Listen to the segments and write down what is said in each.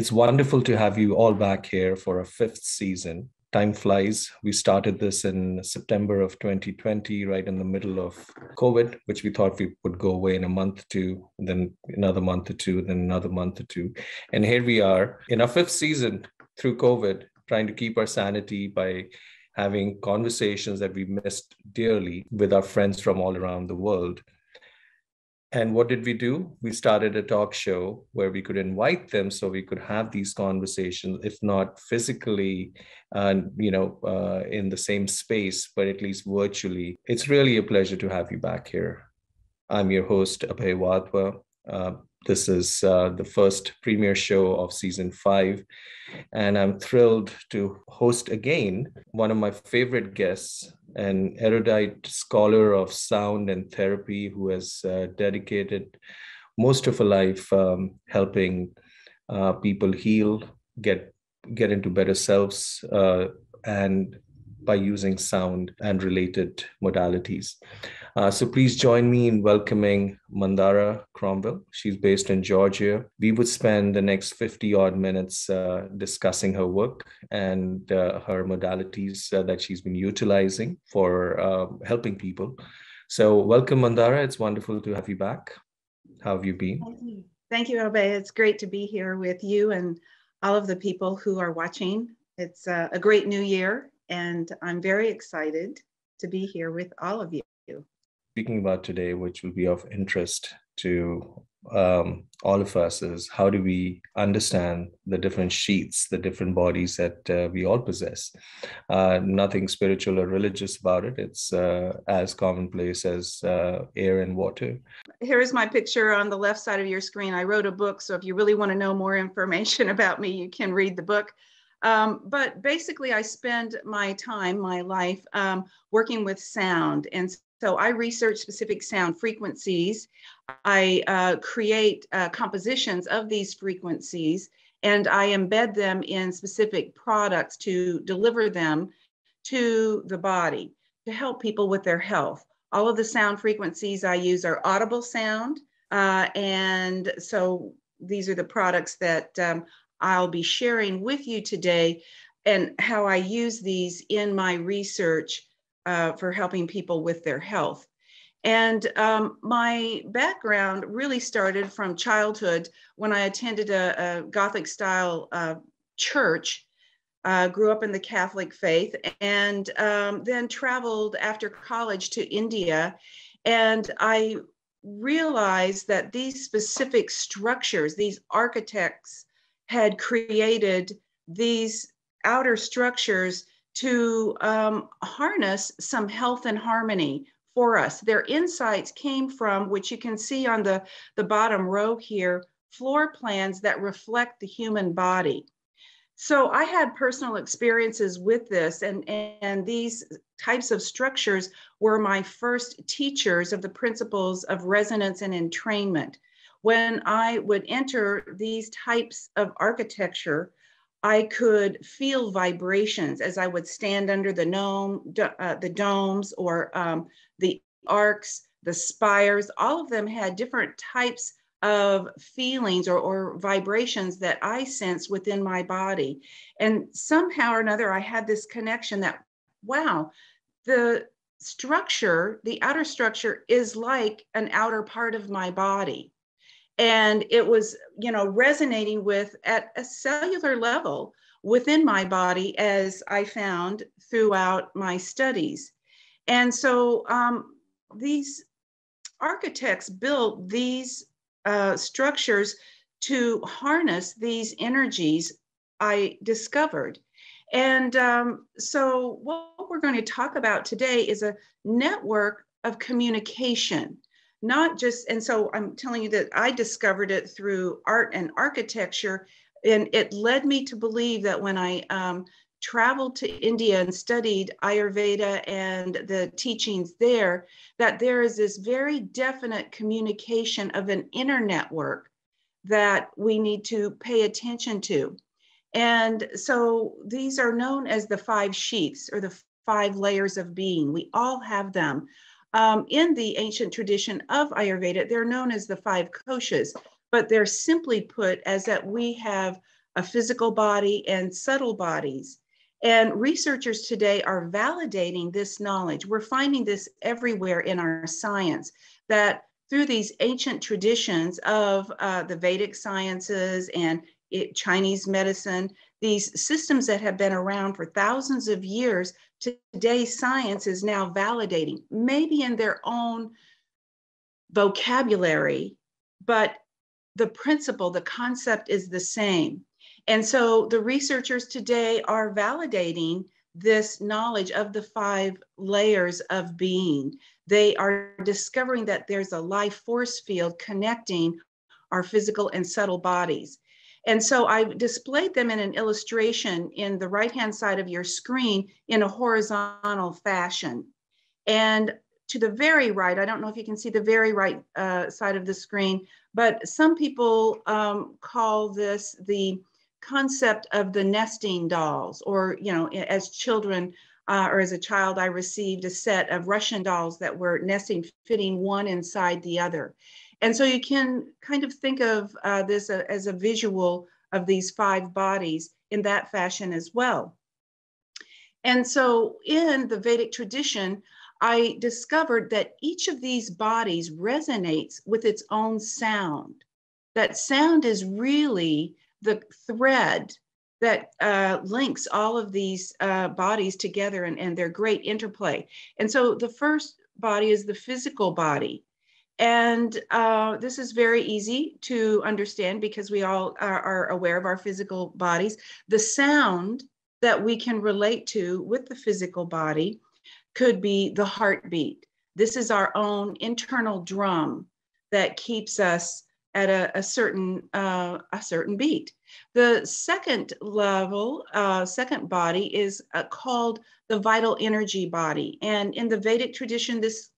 It's wonderful to have you all back here for a fifth season. Time flies. We started this in September of 2020, right in the middle of COVID, which we thought we would go away in a month or two, then another month or two, then another month or two. And here we are in our fifth season through COVID, trying to keep our sanity by having conversations that we missed dearly with our friends from all around the world. And what did we do? We started a talk show where we could invite them so we could have these conversations, if not physically, and you know, uh, in the same space, but at least virtually. It's really a pleasure to have you back here. I'm your host, Abhay Wadhwa. Uh, this is uh, the first premiere show of season five, and I'm thrilled to host again one of my favorite guests, an erudite scholar of sound and therapy who has uh, dedicated most of her life um, helping uh, people heal, get get into better selves, uh, and by using sound and related modalities. Uh, so please join me in welcoming Mandara Cromwell. She's based in Georgia. We would spend the next 50 odd minutes uh, discussing her work and uh, her modalities uh, that she's been utilizing for um, helping people. So welcome, Mandara. It's wonderful to have you back. How have you been? Thank you. Abhay. It's great to be here with you and all of the people who are watching. It's uh, a great new year, and I'm very excited to be here with all of you speaking about today, which will be of interest to um, all of us, is how do we understand the different sheets, the different bodies that uh, we all possess? Uh, nothing spiritual or religious about it. It's uh, as commonplace as uh, air and water. Here is my picture on the left side of your screen. I wrote a book, so if you really want to know more information about me, you can read the book. Um, but basically, I spend my time, my life, um, working with sound. And so I research specific sound frequencies. I uh, create uh, compositions of these frequencies and I embed them in specific products to deliver them to the body to help people with their health. All of the sound frequencies I use are audible sound. Uh, and so these are the products that um, I'll be sharing with you today and how I use these in my research uh, for helping people with their health. And um, my background really started from childhood when I attended a, a Gothic style uh, church, uh, grew up in the Catholic faith, and um, then traveled after college to India. And I realized that these specific structures, these architects had created these outer structures to um, harness some health and harmony for us. Their insights came from, which you can see on the, the bottom row here, floor plans that reflect the human body. So I had personal experiences with this, and, and these types of structures were my first teachers of the principles of resonance and entrainment. When I would enter these types of architecture, I could feel vibrations as I would stand under the dome, uh, the domes or um, the arcs, the spires. All of them had different types of feelings or, or vibrations that I sense within my body. And somehow or another, I had this connection that, wow, the structure, the outer structure is like an outer part of my body and it was you know resonating with at a cellular level within my body as i found throughout my studies. And so um, these architects built these uh, structures to harness these energies i discovered. And um, so what we're going to talk about today is a network of communication not just, and so I'm telling you that I discovered it through art and architecture. And it led me to believe that when I um, traveled to India and studied Ayurveda and the teachings there, that there is this very definite communication of an inner network that we need to pay attention to. And so these are known as the five sheaths or the five layers of being. We all have them. Um, in the ancient tradition of Ayurveda, they're known as the five koshas, but they're simply put as that we have a physical body and subtle bodies. And researchers today are validating this knowledge. We're finding this everywhere in our science that through these ancient traditions of uh, the Vedic sciences and it, Chinese medicine, these systems that have been around for thousands of years, today science is now validating, maybe in their own vocabulary, but the principle, the concept is the same. And so the researchers today are validating this knowledge of the five layers of being. They are discovering that there's a life force field connecting our physical and subtle bodies. And so I displayed them in an illustration in the right-hand side of your screen in a horizontal fashion. And to the very right, I don't know if you can see the very right uh, side of the screen, but some people um, call this the concept of the nesting dolls, or, you know, as children uh, or as a child, I received a set of Russian dolls that were nesting, fitting one inside the other. And so you can kind of think of uh, this uh, as a visual of these five bodies in that fashion as well. And so in the Vedic tradition, I discovered that each of these bodies resonates with its own sound. That sound is really the thread that uh, links all of these uh, bodies together and, and their great interplay. And so the first body is the physical body. And uh, this is very easy to understand because we all are, are, aware of our physical bodies. The sound that we can relate to with the physical body could be the heartbeat. This is our own internal drum that keeps us at a, a certain uh, a certain beat. The second level, uh, second body is uh, called the vital energy body, and in the Vedic tradition, this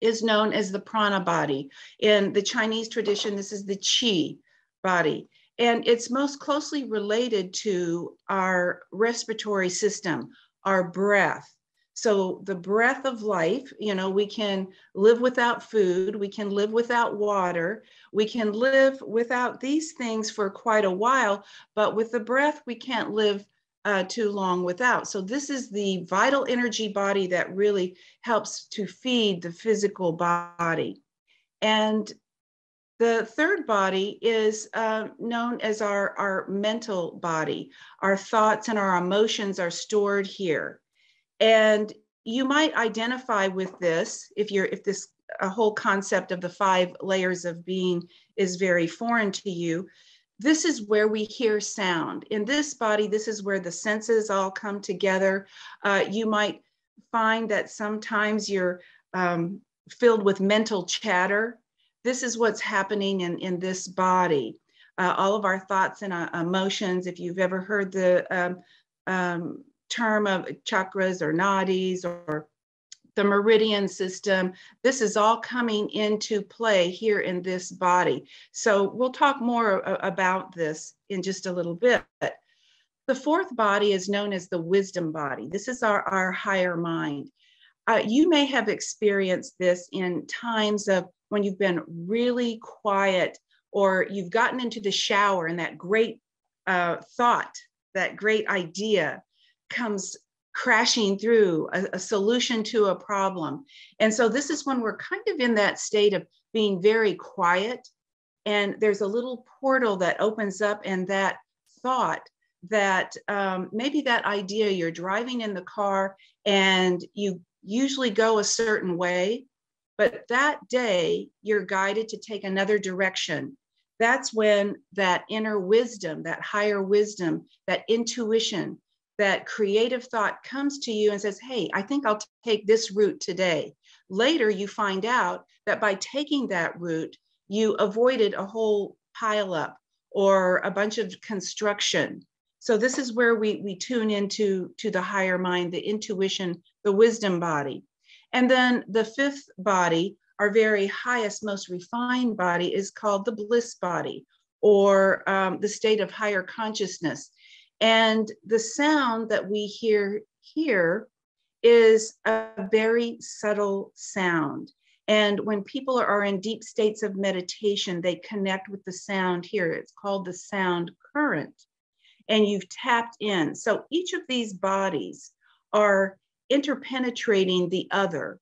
is known as the prana body. In the Chinese tradition, this is the chi body, and it's most closely related to our respiratory system, our breath. So the breath of life, you know, we can live without food, we can live without water, we can live without these things for quite a while, but with the breath, we can't live uh, too long without. So this is the vital energy body that really helps to feed the physical body. And the third body is uh, known as our, our mental body. Our thoughts and our emotions are stored here. And you might identify with this if you're if this a whole concept of the five layers of being is very foreign to you. This is where we hear sound. In this body, this is where the senses all come together. Uh, you might find that sometimes you're um, filled with mental chatter. This is what's happening in, in this body. Uh, all of our thoughts and uh, emotions, if you've ever heard the um, um, term of chakras or nadis or the meridian system. This is all coming into play here in this body. So we'll talk more about this in just a little bit. The fourth body is known as the wisdom body. This is our, our higher mind. Uh, you may have experienced this in times of when you've been really quiet or you've gotten into the shower and that great uh, thought, that great idea comes crashing through a, a, solution to a problem. And so this is when we're kind of in that state of being very quiet and there's a little portal that opens up and that thought that um, maybe that idea you're driving in the car and you usually go a certain way, but that day you're guided to take another direction. That's when that inner wisdom, that higher wisdom, that intuition, that creative thought comes to you and says, Hey, I think I'll take this route today. Later, you find out that by taking that route, you avoided a whole pileup or a bunch of construction. So this is where we, we tune into to the higher mind, the intuition, the wisdom body. And then the fifth body, our very highest, most refined body, is called the bliss body or um, the state of higher consciousness. And the sound that we hear here is a very subtle sound. And when people are in deep states of meditation, they connect with the sound here. It's called the sound current. and you've tapped in. So each of these bodies are interpenetrating the other.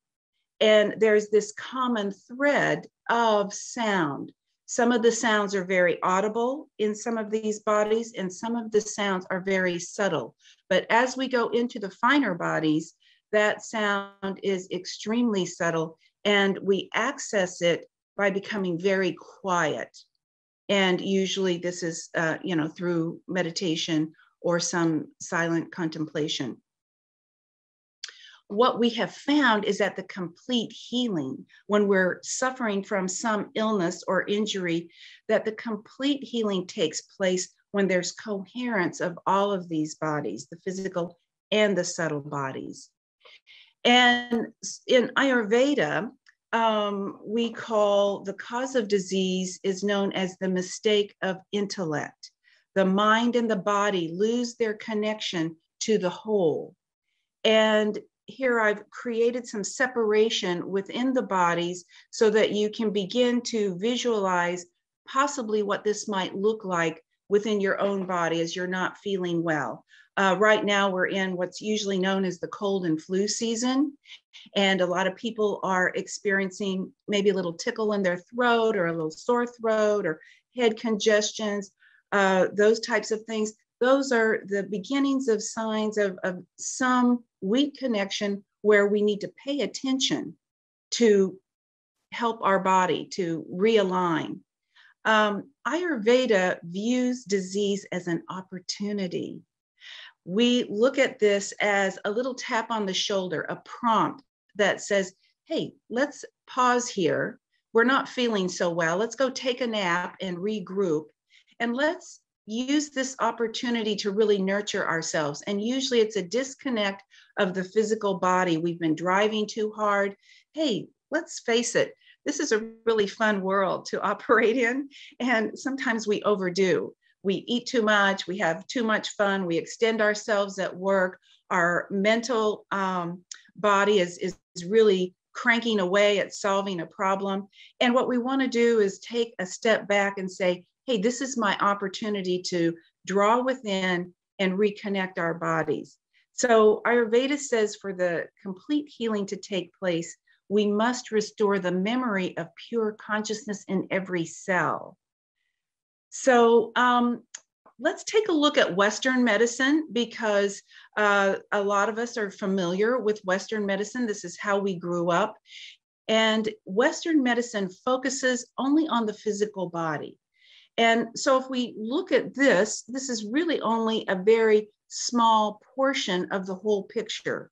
And there's this common thread of sound. Some of the sounds are very audible in some of these bodies, and some of the sounds are very subtle. But as we go into the finer bodies, that sound is extremely subtle, and we access it by becoming very quiet. And usually, this is, uh, you know, through meditation or some silent contemplation what we have found is that the complete healing, when we're suffering from some illness or injury, that the complete healing takes place when there's coherence of all of these bodies, the physical and the subtle bodies. And in Ayurveda, um, we call the cause of disease is known as the mistake of intellect. The mind and the body lose their connection to the whole. And here I've created some separation within the bodies so that you can begin to visualize possibly what this might look like within your own body as you're not feeling well. Uh, right now, we're in what's usually known as the cold and flu season. And a lot of people are experiencing maybe a little tickle in their throat or a little sore throat or head congestions, uh, those types of things those are the beginnings of signs of, of some weak connection where we need to pay attention to help our body to realign. Um, Ayurveda views disease as an opportunity. We look at this as a little tap on the shoulder, a prompt that says, hey, let's pause here. We're not feeling so well. Let's go take a nap and regroup. And let's use this opportunity to really nurture ourselves. And usually it's a disconnect of the physical body. We've been driving too hard. Hey, let's face it, this is a really fun world to operate in. And sometimes we overdo. We eat too much, we have too much fun, we extend ourselves at work. Our mental um, body is, is really cranking away at solving a problem. And what we want to do is take a step back and say, hey, this is my opportunity to draw within and reconnect our bodies. So Ayurveda says for the complete healing to take place, we must restore the memory of pure consciousness in every cell. So um, let's take a look at Western medicine because uh, a lot of us are familiar with Western medicine. This is how we grew up. And Western medicine focuses only on the physical body. And so if we look at this, this is really only a very small portion of the whole picture.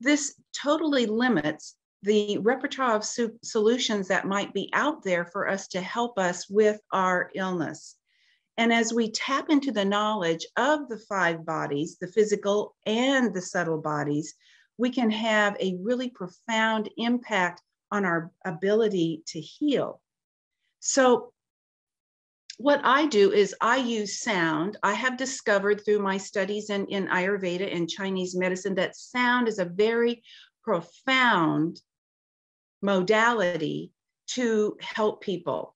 This totally limits the repertoire of solutions that might be out there for us to help us with our illness. And as we tap into the knowledge of the five bodies, the physical and the subtle bodies, we can have a really profound impact on our ability to heal. So what I do is I use sound. I have discovered through my studies in, in Ayurveda and Chinese medicine that sound is a very profound modality to help people.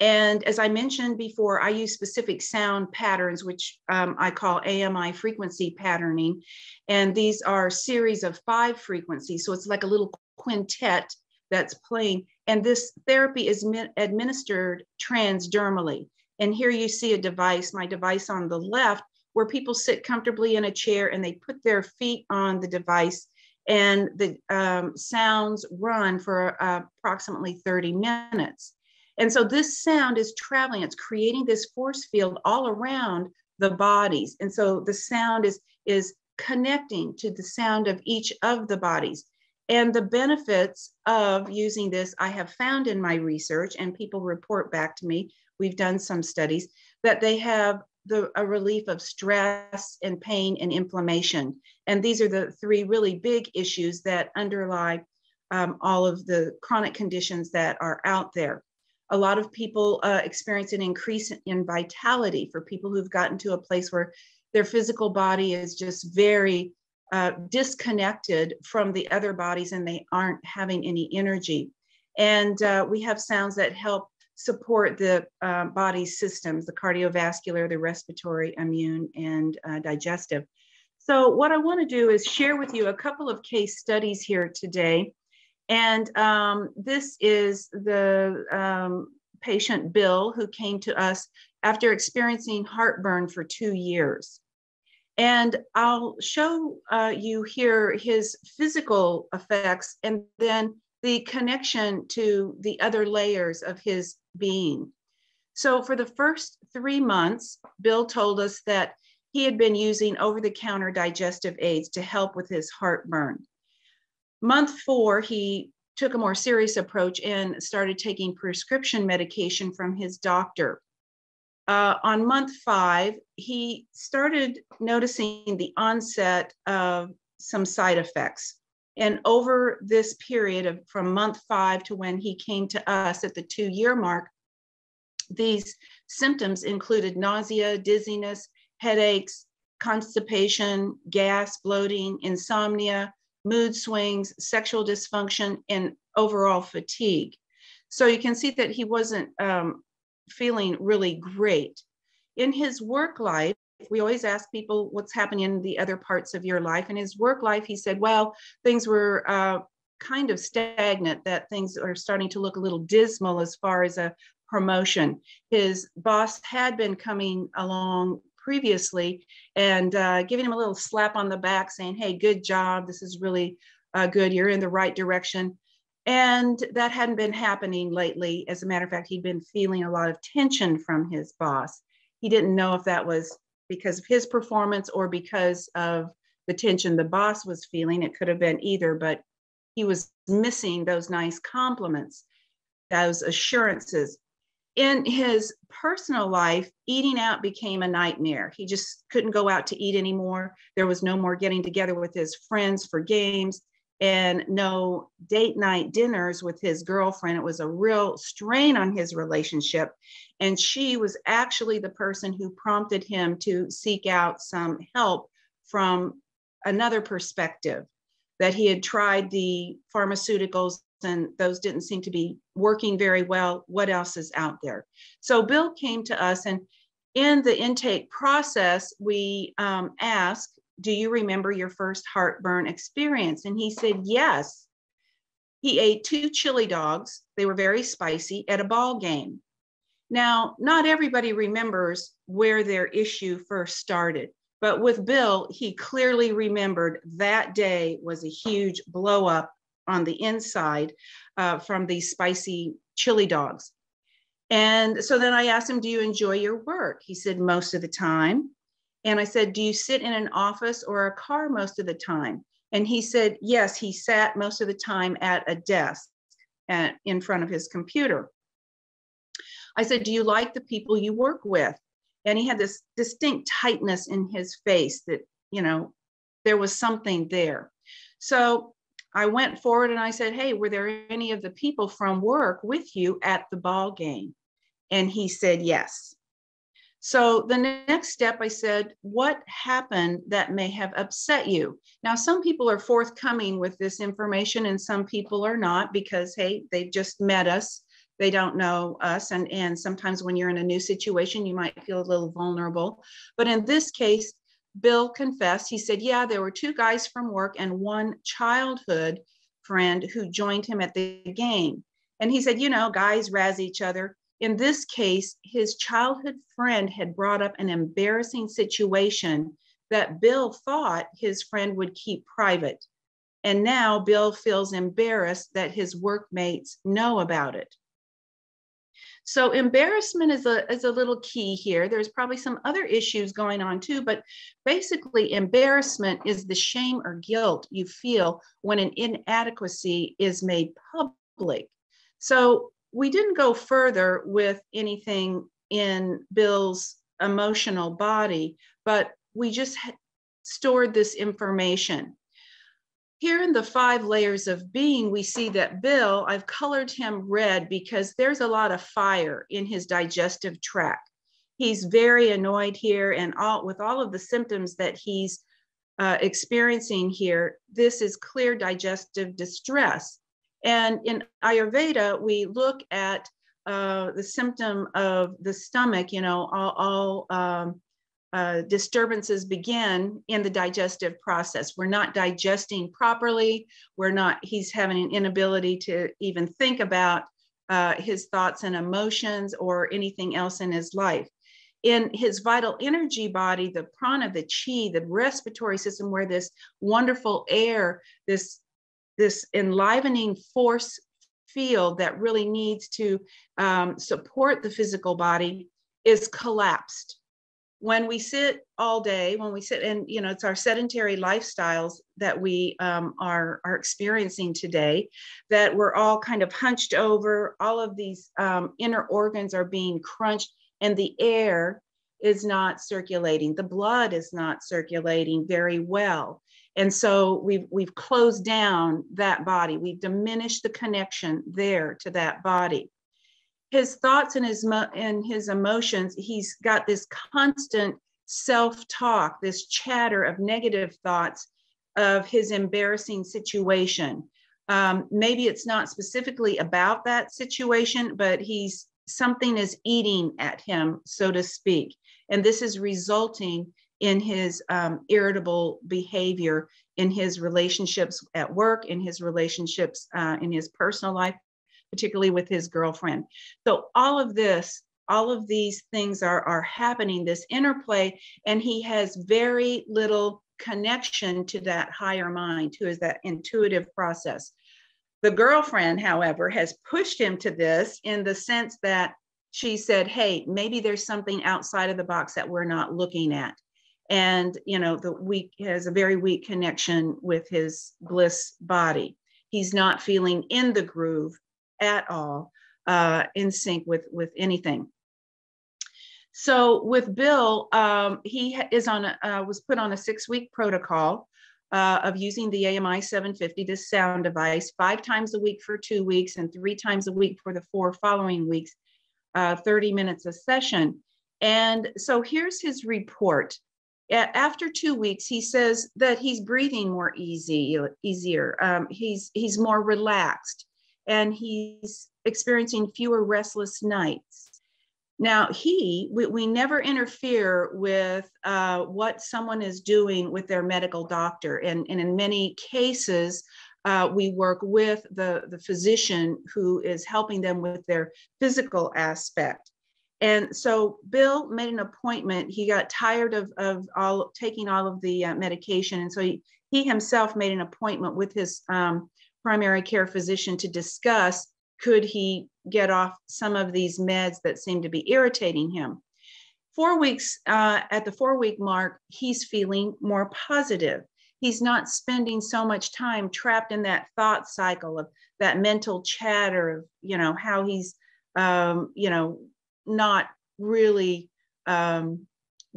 And as I mentioned before, I use specific sound patterns, which um, I call AMI frequency patterning. And these are series of five frequencies. So it's like a little quintet that's playing. And this therapy is administered transdermally. And here you see a device, my device on the left, where people sit comfortably in a chair and they put their feet on the device and the um, sounds run for uh, approximately 30 minutes. And so this sound is traveling, it's creating this force field all around the bodies. And so the sound is, is connecting to the sound of each of the bodies. And the benefits of using this, I have found in my research, and people report back to me we've done some studies that they have the, a relief of stress and pain and inflammation. And these are the three really big issues that underlie um, all of the chronic conditions that are out there. A lot of people uh, experience an increase in vitality for people who've gotten to a place where their physical body is just very uh, disconnected from the other bodies and they aren't having any energy. And uh, we have sounds that help support the uh, body's systems, the cardiovascular, the respiratory, immune, and uh, digestive. So what I want to do is share with you a couple of case studies here today. And um, this is the um, patient Bill who came to us after experiencing heartburn for two years. And I'll show uh, you here his physical effects and then the connection to the other layers of his being. So, for the first three months, Bill told us that he had been using over the counter digestive aids to help with his heartburn. Month four, he took a more serious approach and started taking prescription medication from his doctor. Uh, on month five, he started noticing the onset of some side effects. And over this period of from month five to when he came to us at the two year mark, these symptoms included nausea, dizziness, headaches, constipation, gas, bloating, insomnia, mood swings, sexual dysfunction, and overall fatigue. So you can see that he wasn't um, feeling really great. In his work life, we always ask people what's happening in the other parts of your life. In his work life, he said, well, things were uh, kind of stagnant, that things are starting to look a little dismal as far as a promotion. His boss had been coming along previously and uh, giving him a little slap on the back saying, hey, good job. This is really uh, good. You're in the right direction. And that hadn't been happening lately. As a matter of fact, he'd been feeling a lot of tension from his boss. He didn't know if that was because of his performance or because of the tension the boss was feeling. It could have been either, but he was missing those nice compliments, those assurances in his personal life, eating out became a nightmare. He just couldn't go out to eat anymore. There was no more getting together with his friends for games and no date night dinners with his girlfriend. It was a real strain on his relationship. And she was actually the person who prompted him to seek out some help from another perspective that he had tried the pharmaceuticals and those didn't seem to be working very well. What else is out there? So Bill came to us, and in the intake process, we um, asked, Do you remember your first heartburn experience? And he said, Yes. He ate two chili dogs, they were very spicy, at a ball game. Now, not everybody remembers where their issue first started. But with Bill, he clearly remembered that day was a huge blow up on the inside uh, from these spicy chili dogs. And so then I asked him, Do you enjoy your work? He said, Most of the time. And I said, Do you sit in an office or a car most of the time? And he said, Yes, he sat most of the time at a desk at, in front of his computer. I said, Do you like the people you work with? And he had this distinct tightness in his face that, you know, there was something there. So I went forward and I said, Hey, were there any of the people from work with you at the ball game? And he said, Yes. So the next step, I said, What happened that may have upset you? Now, some people are forthcoming with this information and some people are not because, hey, they've just met us. They don't know us. And, and sometimes when you're in a new situation, you might feel a little vulnerable. But in this case, Bill confessed, he said, Yeah, there were two guys from work and one childhood friend who joined him at the game. And he said, You know, guys razz each other. In this case, his childhood friend had brought up an embarrassing situation that Bill thought his friend would keep private. And now Bill feels embarrassed that his workmates know about it. So embarrassment is a, is a little key here. There's probably some other issues going on too, but basically embarrassment is the shame or guilt you feel when an inadequacy is made public. So we didn't go further with anything in Bill's emotional body, but we just stored this information. Here in the five layers of being, we see that Bill, I've colored him red because there's a lot of fire in his digestive tract. He's very annoyed here, and all, with all of the symptoms that he's uh, experiencing here, this is clear digestive distress. And in Ayurveda, we look at uh, the symptom of the stomach, you know, all, all um, uh, disturbances begin in the digestive process. We're not digesting properly. We're not, he's having an inability to even think about uh, his thoughts and emotions or anything else in his life. In his vital energy body, the prana, the chi, the respiratory system, where this wonderful air, this, this enlivening force field that really needs to um, support the physical body is collapsed. When we sit all day when we sit and you know it's our sedentary lifestyles that we um, are are experiencing today that we're all kind of hunched over. All of these um, inner organs are being crunched and the air is not circulating. The blood is not circulating very well and so we've we've closed down that body. We've diminished the connection there to that body. His thoughts and his and his emotions, he's got this constant self-talk, this chatter of negative thoughts of his embarrassing situation. Um, maybe it's not specifically about that situation, but he's something is eating at him, so to speak. And this is resulting in his um, irritable behavior in his relationships at work, in his relationships uh, in his personal life, particularly with his girlfriend. So all of this, all of these things are, are happening, this interplay, and he has very little connection to that higher mind, who is that intuitive process. The girlfriend, however, has pushed him to this in the sense that she said, Hey, maybe there's something outside of the box that we're not looking at and you know the weak has a very weak connection with his bliss body. He's not feeling in the groove at all uh, in sync with with anything. So with bill um, he is on a, uh, was put on a six week protocol uh, of using the ami 750 this sound device five times a week for two weeks and three times a week for the four following weeks uh, 30 minutes a session. And so here's his report after two weeks, he says that he's breathing more easy, easier. Um, he's he's more relaxed, and he's experiencing fewer restless nights. Now, he we, we never interfere with uh, what someone is doing with their medical doctor, and, and in many cases, uh, we work with the the physician who is helping them with their physical aspect. And so Bill made an appointment. He got tired of, of all taking all of the uh, medication. And so he, he himself made an appointment with his um, primary care physician to discuss could he get off some of these meds that seem to be irritating him. Four weeks, uh, at the four week mark, he's feeling more positive. He's not spending so much time trapped in that thought cycle of that mental chatter of, you know, how he's, um, you know, not really um,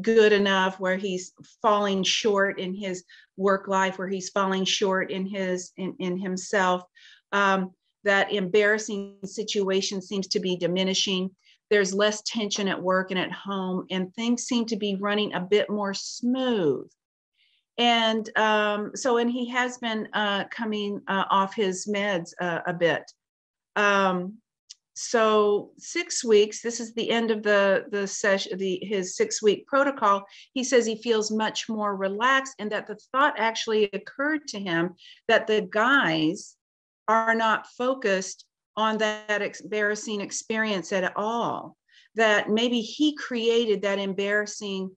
good enough where he's falling short in his work life where he's falling short in his in, in himself. Um, that embarrassing situation seems to be diminishing. There's less tension at work and at home and things seem to be running a bit more smooth. And um, so and he has been uh, coming uh, off his meds uh, a bit. Um, so six weeks this is the end of the the session the his six week protocol. He says he feels much more relaxed and that the thought actually occurred to him that the guys are not focused on that embarrassing experience at all that maybe he created that embarrassing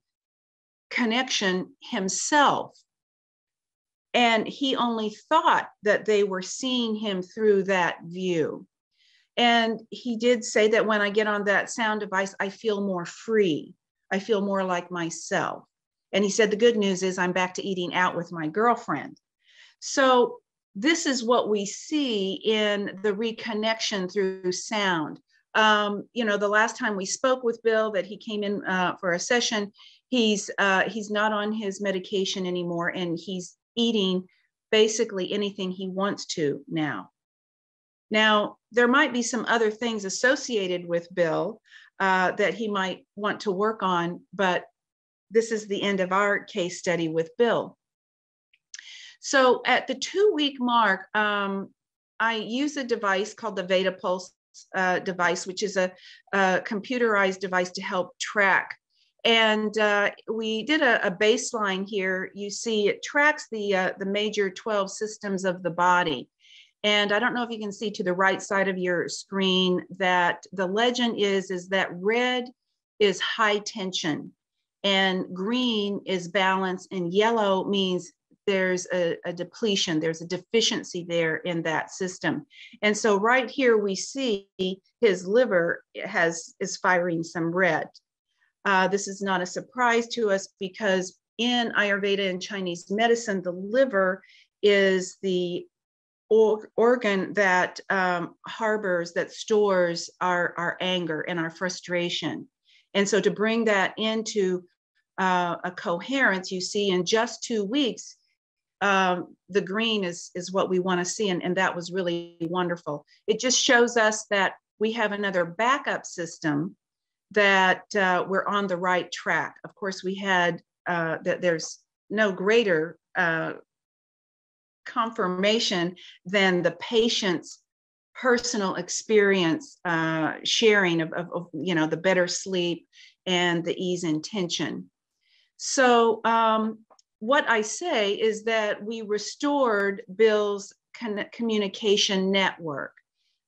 connection himself. And he only thought that they were seeing him through that view and he did say that when I get on that sound device, I feel more free. I feel more like myself. And he said, the good news is I'm back to eating out with my girlfriend. So, this is what we see in the reconnection through sound. Um, you know, the last time we spoke with Bill, that he came in uh, for a session, he's uh, he's not on his medication anymore, and he's eating basically anything he wants to now. Now, there might be some other things associated with Bill uh, that he might want to work on, but this is the end of our case study with Bill. So at the two week mark, um, I use a device called the Veda Pulse uh, device, which is a, a, computerized device to help track. And uh, we did a, a, baseline here. You see, it tracks the uh, the major 12 systems of the body. And I don't know if you can see to the right side of your screen that the legend is is that red is high tension, and green is balance, and yellow means there's a, a, depletion, there's a deficiency there in that system. And so right here we see his liver has is firing some red. Uh, this is not a surprise to us because in Ayurveda and Chinese medicine, the liver is the or, organ that um, harbors, that stores our, our anger and our frustration. And so to bring that into uh, a coherence, you see in just two weeks, um, the green is is what we want to see, and, and that was really wonderful. It just shows us that we have another backup system that uh, we're on the right track. Of course, we had uh, that there's no greater uh, confirmation than the patient's personal experience uh, sharing of, of, of, you know the better sleep and the ease and tension. So um, what I say is that we restored Bill's con- communication network.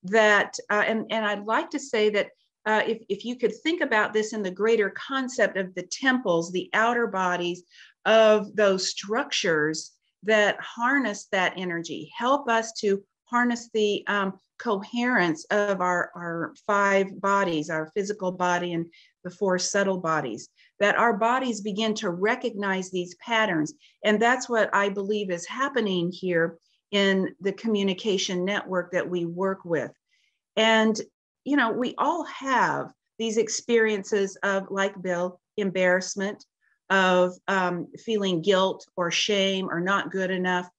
That, uh, and, and I'd like to say that uh, if, if you could think about this in the greater concept of the temples, the outer bodies of those structures that harness that energy, help us to harness the um, coherence of our, our five bodies, our physical body and the four subtle bodies that our bodies begin to recognize these patterns. And that's what I believe is happening here in the communication network that we work with. And, you know, we all have these experiences of, like Bill, embarrassment, of um, feeling guilt or shame or not good enough.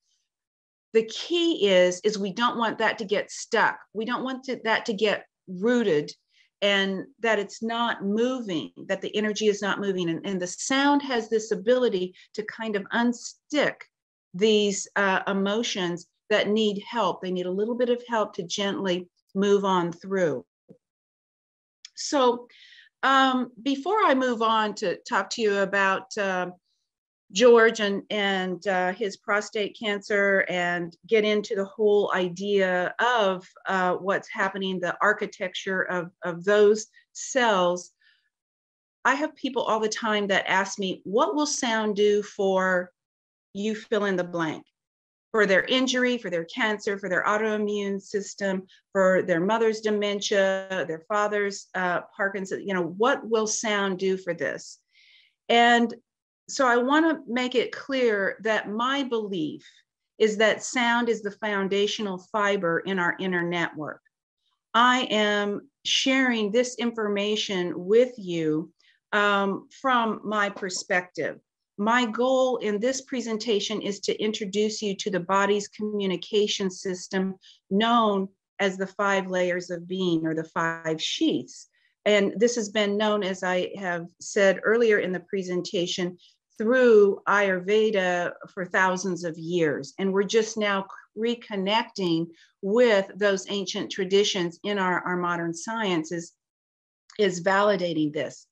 The key is, is we don't want that to get stuck. We don't want to, that to get rooted and that it's not moving, that the energy is not moving. And, and the sound has this ability to kind of unstick these uh, emotions that need help. They need a little bit of help to gently move on through. So, um, before I move on to talk to you about uh, George and, and uh, his prostate cancer and get into the whole idea of uh, what's happening, the architecture of, of those cells. I have people all the time that ask me, what will sound do for you fill in the blank? For their injury, for their cancer, for their autoimmune system, for their mother's dementia, their father's uh, Parkinson's, you know, what will sound do for this? And so I want to make it clear that my belief is that sound is the foundational fiber in our inner network. I am sharing this information with you um, from my perspective. My goal in this presentation is to introduce you to the body's communication system known as the five layers of being or the five sheaths. And this has been known, as I have said earlier in the presentation, through Ayurveda for thousands of years. And we're just now reconnecting with those ancient traditions in our, our modern sciences is validating this.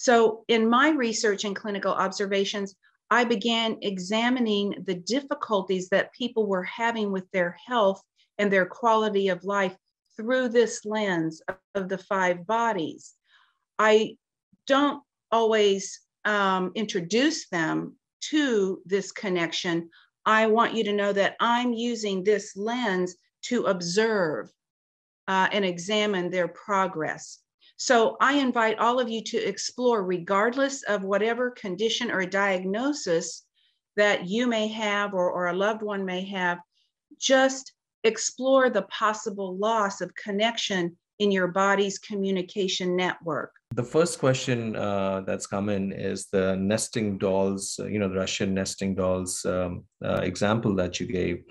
So in my research and clinical observations, I began examining the difficulties that people were having with their health and their quality of life through this lens of the five bodies. I don't always um, introduce them to this connection, I want you to know that I'm using this lens to observe uh, and examine their progress. So I invite all of you to explore, regardless of whatever condition or diagnosis that you may have or, or a loved one may have, just explore the possible loss of connection in your body's communication network. The first question uh, that's come in is the nesting dolls, uh, you know, the Russian nesting dolls um, uh, example that you gave.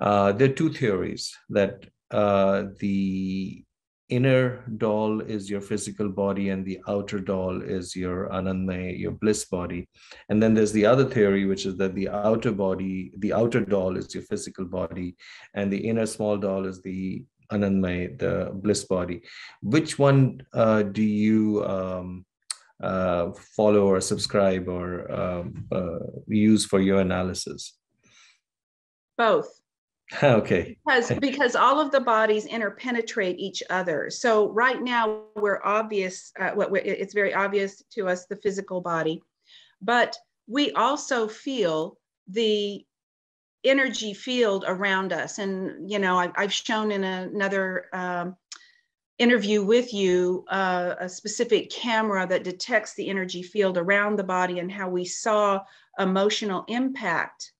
Uh, there are two theories that uh, the inner doll is your physical body and the outer doll is your anandmay, your bliss body. And then there's the other theory, which is that the outer body, the outer doll is your physical body and the inner small doll is the Anandmay, the bliss body. Which one uh, do you um, uh, follow or subscribe or um, uh, use for your analysis? Both. okay. Because because all of the bodies interpenetrate each other. So right now we're obvious. Uh, what it's very obvious to us the physical body, but we also feel the energy field around us. And, you know, I, have shown in another um, interview with you uh, a specific camera that detects the energy field around the body and how we saw emotional impact.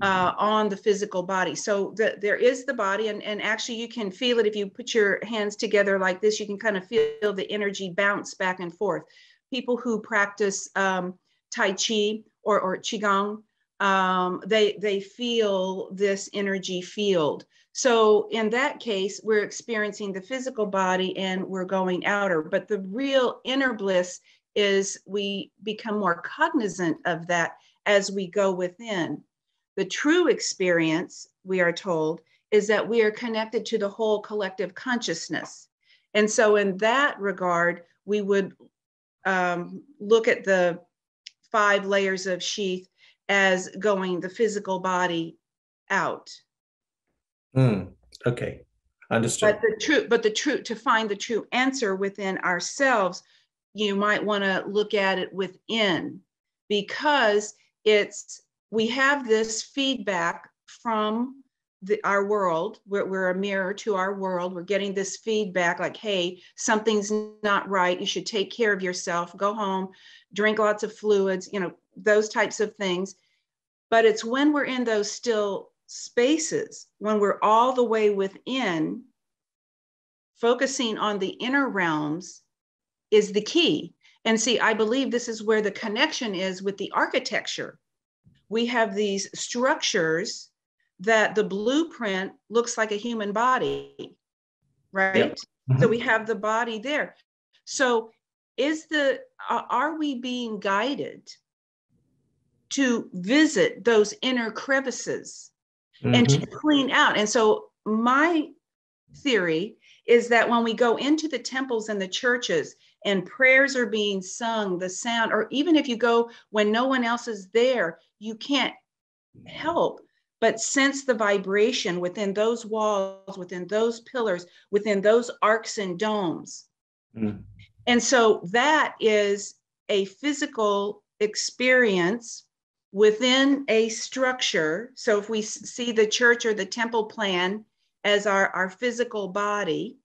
Uh, on the physical body. So the, there is the body, and, and actually you can feel it if you put your hands together like this. You can kind of feel the energy bounce back and forth. People who practice um, Tai Chi or, or Qigong um, they they feel this energy field. So in that case, we're experiencing the physical body and we're going outer. But the real inner bliss is we become more cognizant of that as we go within. The true experience, we are told, is that we are connected to the whole collective consciousness. And so, in that regard, we would um, look at the five layers of sheath as going the physical body out. Mm, okay, understood. But the true, but the true to find the true answer within ourselves, you might want to look at it within, because it's we have this feedback from the, our world. We're, we're a mirror to our world. We're getting this feedback like, hey, something's not right. You should take care of yourself. Go home, drink lots of fluids. You know, those types of things. But it's when we're in those still spaces, when we're all the way within, focusing on the inner realms is the key. And see, I believe this is where the connection is with the architecture. We have these structures that the blueprint looks like a human body, right? Yep. Mm-hmm. So we have the body there. So is the are we being guided to visit those inner crevices mm-hmm. and to mm-hmm. clean out. And so, my theory is that when we go into the temples and the churches and prayers are being sung, the sound, or even if you go when no one else is there, you can't help but sense the vibration within those walls, within those pillars, within those arcs and domes. Mm. And so that is a physical experience within a structure. So if we see the church or the temple plan as our, our physical body,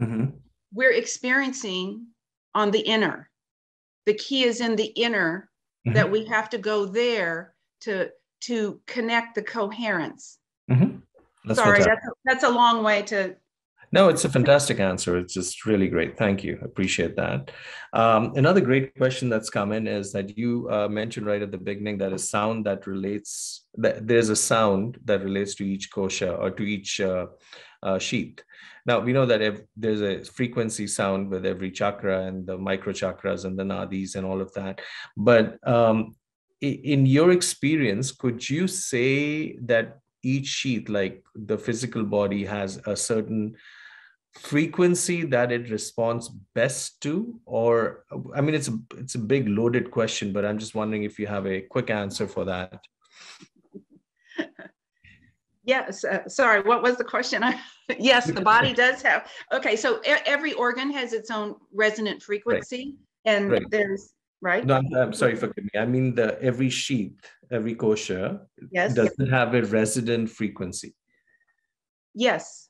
mm-hmm. we're experiencing on the inner. The key is in the inner mm-hmm. that we have to go there to to connect the coherence. Mm-hmm. That's Sorry, that's a, that's a long way to no, it's a fantastic answer. It's just really great. Thank you. Appreciate that. Um, another great question that's come in is that you uh, mentioned right at the beginning that a sound that relates, that there's a sound that relates to each kosha or to each uh, uh, sheath. Now, we know that if there's a frequency sound with every chakra and the micro chakras and the nadis and all of that. But um, in your experience, could you say that each sheath, like the physical body, has a certain frequency that it responds best to or i mean it's a it's a big loaded question but i'm just wondering if you have a quick answer for that yes uh, sorry what was the question yes the body does have okay so every organ has its own resonant frequency right. and right. there's right no I'm, I'm, sorry forgive me i mean the every sheath every kosha yes does it have a resonant frequency yes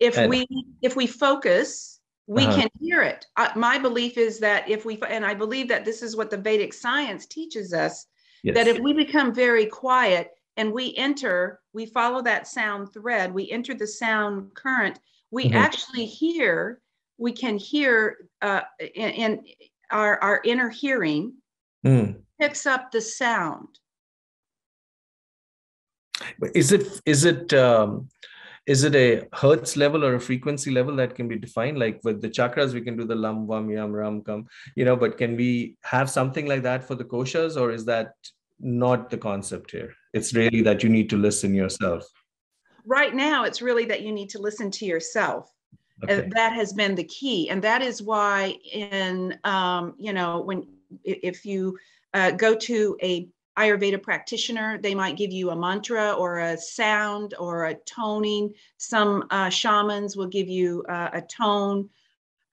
if and, we if we focus we uh-huh. can hear it uh, my belief is that if we and i believe that this is what the vedic science teaches us yes. that if we become very quiet and we enter we follow that sound thread. We enter the sound current. We mm-hmm. actually hear we can hear uh, in, in our, our inner hearing mm. picks up the sound. Is it is it um, is it a hertz level or a frequency level that can be defined? Like with the chakras we can do the lam vam yam ram kam you know but can we have something like that for the koshas or is that not the concept here it's really that you need to listen yourself. Right now it's really that you need to listen to yourself. Okay. that has been the key. And that is why in um, you know when if you uh, go to a ayurveda practitioner they might give you a mantra or a sound or a toning. Some uh, shamans will give you uh, a tone.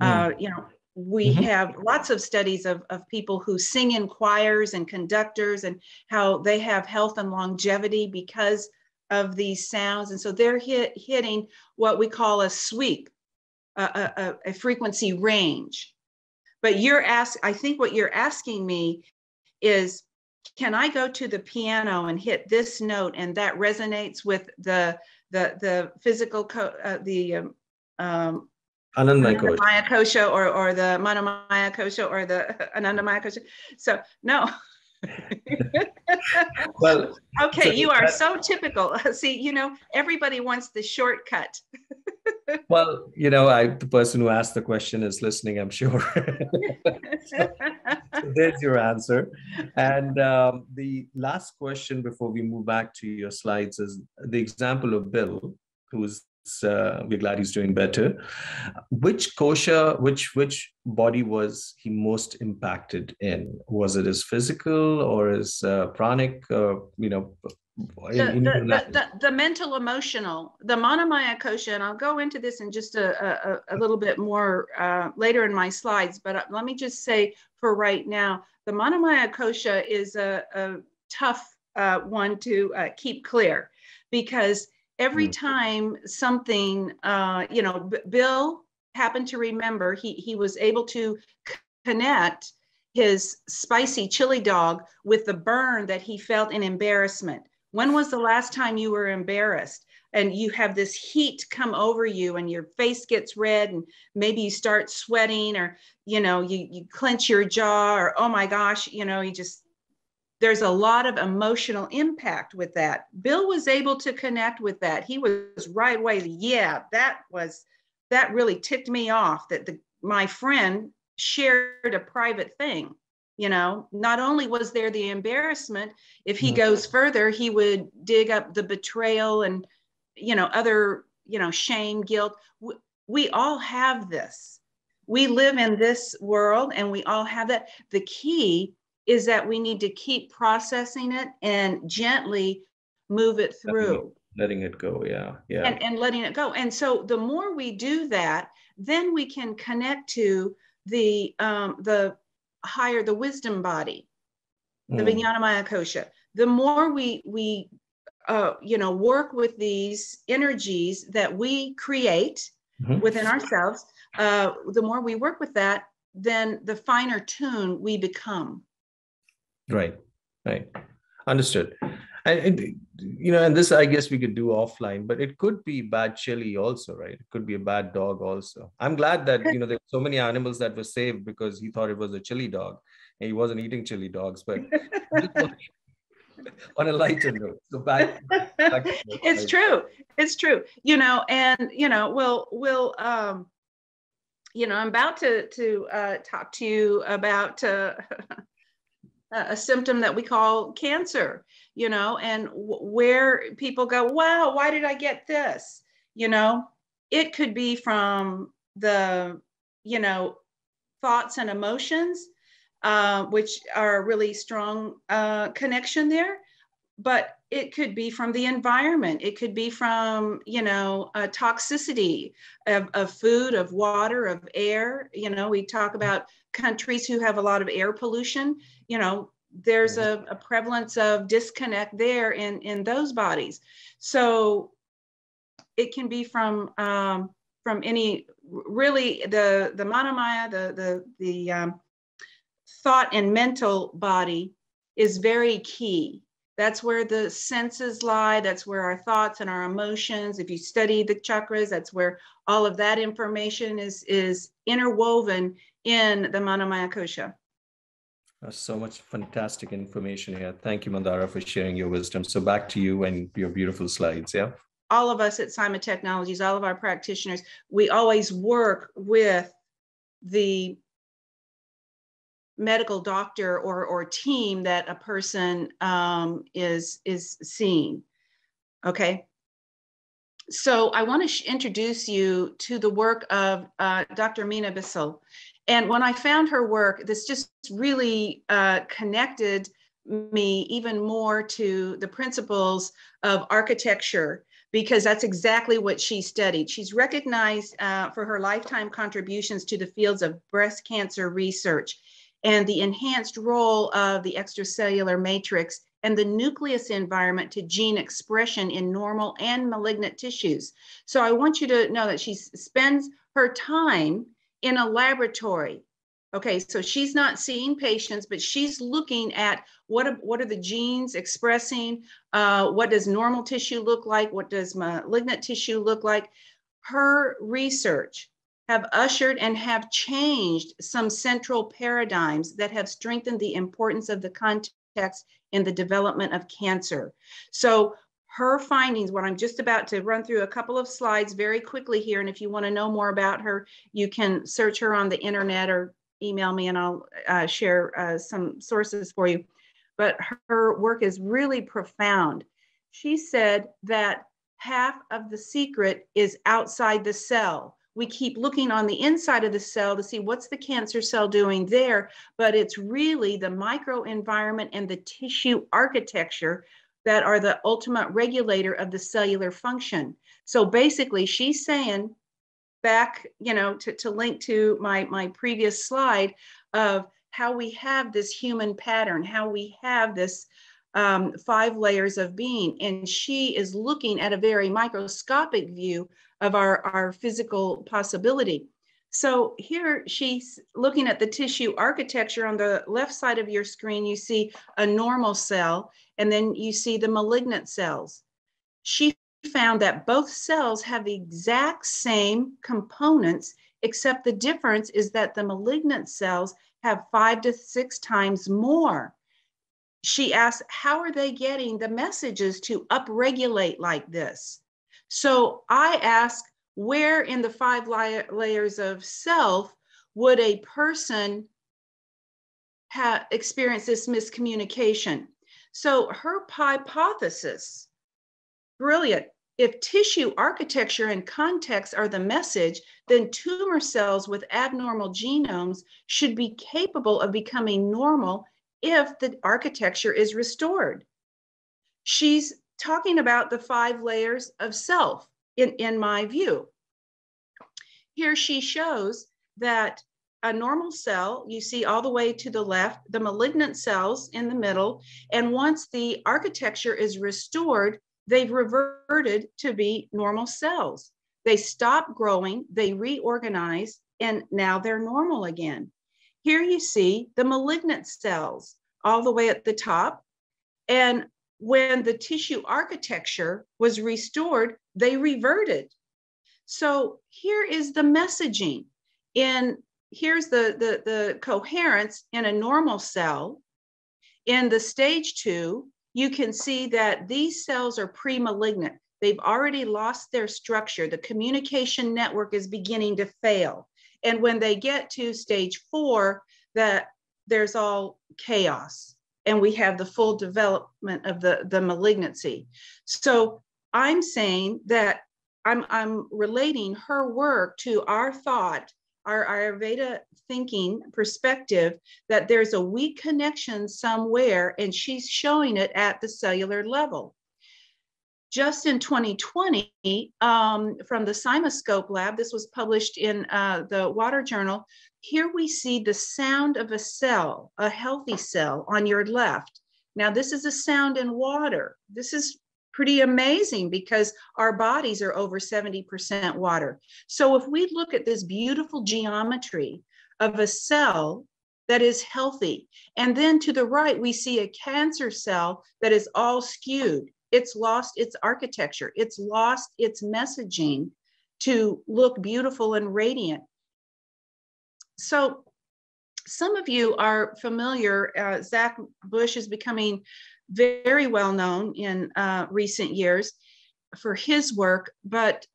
Mm. you know we mm-hmm. have lots of studies of, of people who sing in choirs and conductors and how they have health and longevity because of these sounds. And so they're hit, hitting what we call a sweep, a, a, a frequency range. But you're ask, I think what you're asking me is, can I go to the piano and hit this note and that resonates with the the the physical co- uh, the um, um, Anandamaya Kosha. Maya Kosha or, or the Manomaya Kosha or the Anandamaya Kosha. So no. well, okay, so you are so typical. See, you know, everybody wants the shortcut. well, you know, I the person who asked the question is listening, I'm sure. so, so there's your answer. And um, the last question before we move back to your slides is the example of Bill, who's uh, we're glad he's doing better. Which kosha, which which body was he most impacted in? Was it his physical or his uh, pranic? Uh, you know, the, in, in the, the, the, mental emotional the manomaya kosha and i'll go into this in just a, a, a little bit more uh, later in my slides but uh, let me just say for right now the manomaya kosha is a, a tough uh, one to uh, keep clear because every mm. time something, uh, you know, B- Bill happened to remember, he, he was able to connect his spicy chili dog with the burn that he felt in embarrassment. When was the last time you were embarrassed? And you have this heat come over you, and your face gets red, and maybe you start sweating, or you know, you you clench your jaw, or oh my gosh, you know, you just there's a lot of emotional impact with that. Bill was able to connect with that. He was right away, yeah, that was that really ticked me off that the my friend shared a private thing. You know, not only was there the embarrassment, if he mm-hmm. goes further, he would dig up the betrayal and you know, other, you know, shame, guilt. We, we all have this. We live in this world and we all have that. The key is that we need to keep processing it and gently move it through. letting it go yeah yeah. And, and letting it go. And so the more we do that then we can connect to the um, the higher the wisdom body the mm. vijnanamaya kosha. The more we we uh, you know work with these energies that we create mm-hmm. within ourselves uh, the more we work with that then the finer tune we become Right, right. Understood. And, you know, and this I guess we could do offline, but it could be bad chili also, right? It could be a bad dog also. I'm glad that you know there's so many animals that were saved because he thought it was a chili dog, and he wasn't eating chili dogs. But on a lighter note, so back. back it's right? true. It's true. You know, and you know, we'll we'll um, you know, I'm about to to uh, talk to you about. Uh, a symptom that we call cancer, you know, and where people go, wow, why did I get this? You know, it could be from the, you know, thoughts and emotions, uh, which are a really strong uh, connection there. But it could be from the environment. It could be from, you know, toxicity of, of food, of water, of air. You know, we talk about countries who have a lot of air pollution you know there's a, a prevalence of disconnect there in in those bodies. So it can be from um, from any really the the manomaya the the the um, thought and mental body is very key. That's where the senses lie. That's where our thoughts and our emotions if you study the chakras that's where all of that information is is interwoven in the manomaya kosha so much fantastic information here. Thank you, Mandara, for sharing your wisdom. So back to you and your beautiful slides. Yeah. All of us at Cyma Technologies, all of our practitioners, we always work with the medical doctor or, or team that a person um, is is seeing. Okay. so I want to introduce you to the work of uh, Dr. Mina Bissell. And when I found her work, this just really uh, connected me even more to the principles of architecture because that's exactly what she studied. She's recognized uh, for her lifetime contributions to the fields of breast cancer research and the enhanced role of the extracellular matrix and the nucleus environment to gene expression in normal and malignant tissues. So I want you to know that she spends her time in a laboratory. Okay, so she's not seeing patients, but she's looking at what are, what are the genes expressing, uh, what does normal tissue look like, what does malignant tissue look like. Her research have ushered and have changed some central paradigms that have strengthened the importance of the context in the development of cancer. So her findings, what I'm just about to run through a couple of slides very quickly here. And if you want to know more about her, you can search her on the internet or email me and I'll uh, share uh, some sources for you. But her work is really profound. She said that half of the secret is outside the cell we keep looking on the inside of the cell to see what's the cancer cell doing there, but it's really the microenvironment and the tissue architecture that are the ultimate regulator of the cellular function. So basically, she's saying back, you know, to, to link to my, my previous slide of how we have this human pattern, how we have this um, five layers of being. And she is looking at a very microscopic view of our, our physical possibility. So here she's looking at the tissue architecture on the left side of your screen, you see a normal cell, and then you see the malignant cells. She found that both cells have the exact same components, except the difference is that the malignant cells have five to six times more. She asked, how are they getting the messages to upregulate like this? So I ask, where in the five layers of self would a person have experienced this miscommunication? So her hypothesis, brilliant. If tissue architecture and context are the message, then tumor cells with abnormal genomes should be capable of becoming normal if the architecture is restored. She's talking about the five layers of self in, in my view. Here she shows that a normal cell, you see all the way to the left, the malignant cells in the middle, and once the architecture is restored, they've reverted to be normal cells. They stop growing, they reorganize, and now they're normal again. Here you see the malignant cells all the way at the top. And when the tissue architecture was restored, they reverted. So here is the messaging. In here's the, the, the coherence in a normal cell. In the stage two, you can see that these cells are pre-malignant. They've already lost their structure. The communication network is beginning to fail. And when they get to stage four, that there's all chaos and we have the full development of the, the malignancy. So I'm saying that I'm, I'm relating her work to our thought, our Ayurveda thinking perspective, that there's a weak connection somewhere, and she's showing it at the cellular level. Just in 2020, um, from the CymaScope lab, this was published in uh, the Water Journal, here we see the sound of a cell, a healthy cell on your left. Now, this is a sound in water. This is pretty amazing because our bodies are over 70% water. So if we look at this beautiful geometry of a cell that is healthy, and then to the right, we see a cancer cell that is all skewed. It's lost its architecture. It's lost its messaging to look beautiful and radiant. So some of you are familiar, uh, Zach Bush is becoming very well known in uh, recent years for his work, but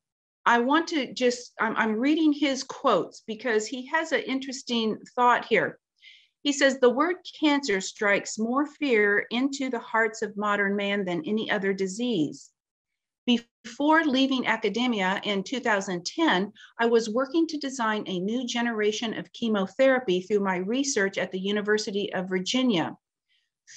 I want to just, I'm, I'm reading his quotes because he has an interesting thought here. He says, the word cancer strikes more fear into the hearts of modern man than any other disease. Before leaving academia in 2010, I was working to design a new generation of chemotherapy through my research at the University of Virginia.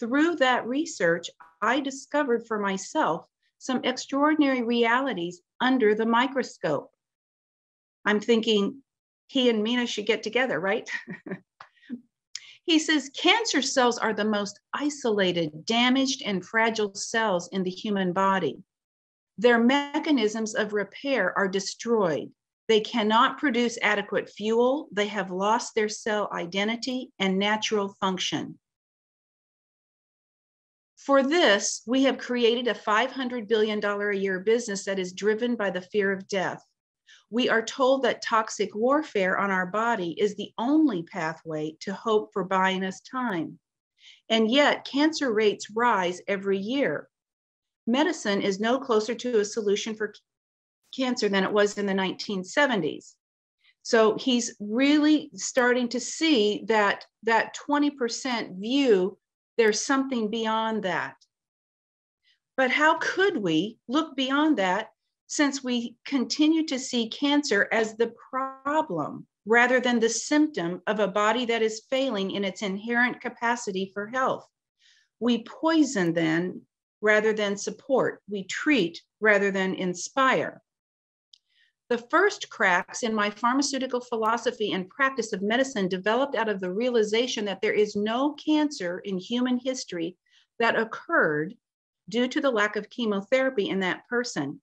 Through that research, I discovered for myself some extraordinary realities under the microscope. I'm thinking he and Mina should get together, right? he says cancer cells are the most isolated, damaged, and fragile cells in the human body. Their mechanisms of repair are destroyed. They cannot produce adequate fuel. They have lost their cell identity and natural function. For this, we have created a $500 billion a year business that is driven by the fear of death. We are told that toxic warfare on our body is the only pathway to hope for buying us time. And yet, cancer rates rise every year. Medicine is no closer to a solution for cancer than it was in the 1970s. So he's really starting to see that that 20% view there's something beyond that. But how could we look beyond that since we continue to see cancer as the problem rather than the symptom of a body that is failing in its inherent capacity for health? We poison then rather than support. We treat rather than inspire. The first cracks in my pharmaceutical philosophy and practice of medicine developed out of the realization that there is no cancer in human history that occurred due to the lack of chemotherapy in that person.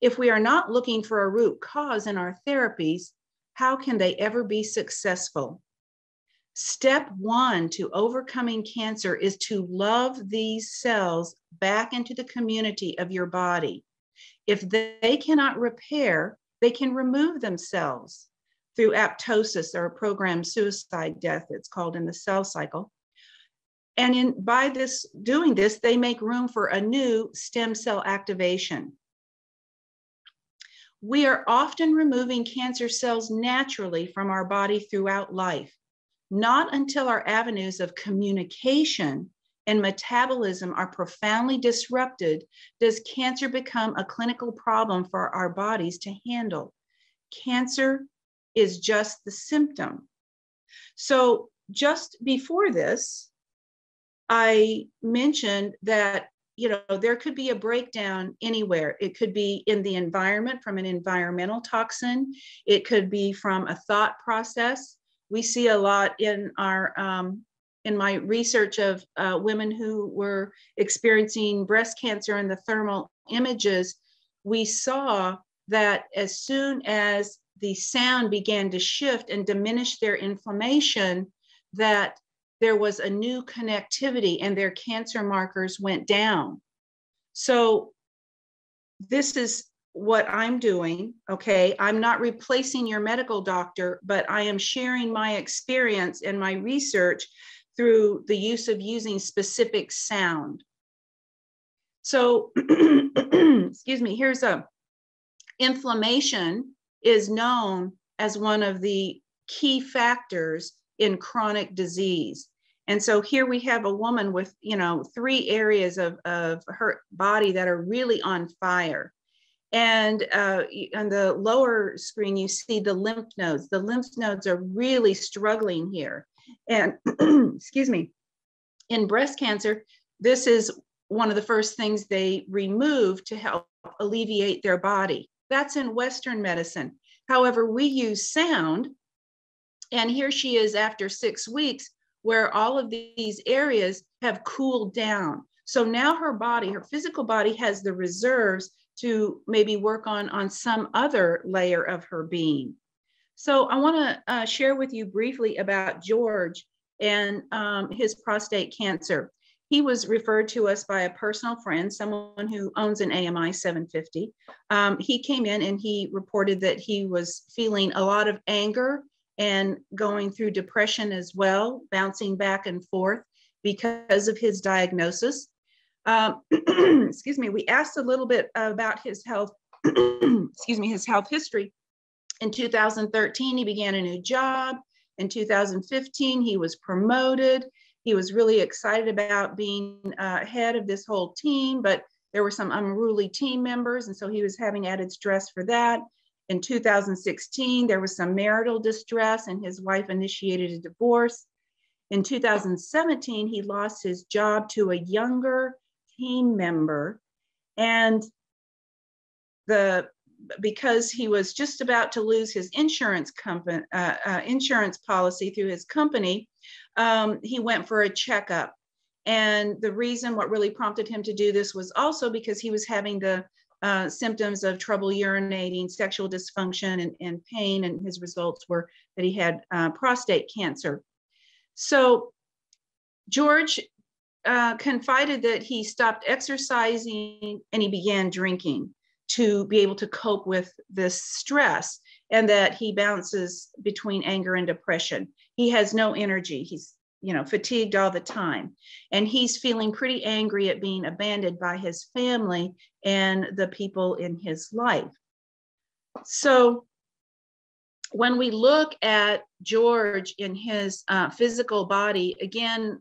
If we are not looking for a root cause in our therapies, how can they ever be successful? Step one to overcoming cancer is to love these cells back into the community of your body. If they cannot repair, they can remove themselves through apoptosis or programmed suicide death, it's called in the cell cycle. And in, by this doing this, they make room for a new stem cell activation. We are often removing cancer cells naturally from our body throughout life, not until our avenues of communication and metabolism are profoundly disrupted, does cancer become a clinical problem for our bodies to handle. Cancer is just the symptom. So, just before this, I mentioned that you know there could be a breakdown anywhere. It could be in the environment from an environmental toxin. It could be from a thought process. We see a lot in our um, in my research of uh, women who were experiencing breast cancer and the thermal images, we saw that as soon as the sound began to shift and diminish their inflammation, that there was a new connectivity and their cancer markers went down. So this is what I'm doing. Okay. I'm not replacing your medical doctor, but I am sharing my experience and my research through the use of using specific sound. So, excuse me, here's a inflammation is known as one of the key factors in chronic disease. And so here we have a woman with, you know, three areas of, of her body that are really on fire. And uh, on the lower screen, you see the lymph nodes. The lymph nodes are really struggling here. And excuse me, in breast cancer, this is one of the first things they remove to help alleviate their body. That's in Western medicine. However, we use sound, and here she is after six weeks, where all of these areas have cooled down. So now her body, her physical body, has the reserves to maybe work on on some other layer of her being. So I want to uh, share with you briefly about George and um, his prostate cancer. He was referred to us by a personal friend, someone who owns an AMI 750. Um, he came in and he reported that he was feeling a lot of anger and going through depression as well, bouncing back and forth because of his diagnosis. Um, excuse me, we asked a little bit about his health, excuse me, his health history. In 2013, he began a new job. In 2015, he was promoted. He was really excited about being uh, head of this whole team, but there were some unruly team members, and so he was having added stress for that. In 2016, there was some marital distress, and his wife initiated a divorce. In 2017, he lost his job to a younger team member, and the because he was just about to lose his insurance company uh, uh, insurance policy through his company, um, he went for a checkup. And the reason what really prompted him to do this was also because he was having the uh, symptoms of trouble urinating, sexual dysfunction, and, and, pain. And his results were that he had uh, prostate cancer. So George uh, confided that he stopped exercising and he began drinking to be able to cope with this stress and that he bounces between anger and depression. He has no energy. He's you know fatigued all the time. And he's feeling pretty angry at being abandoned by his family and the people in his life. So when we look at George in his uh, physical body, again,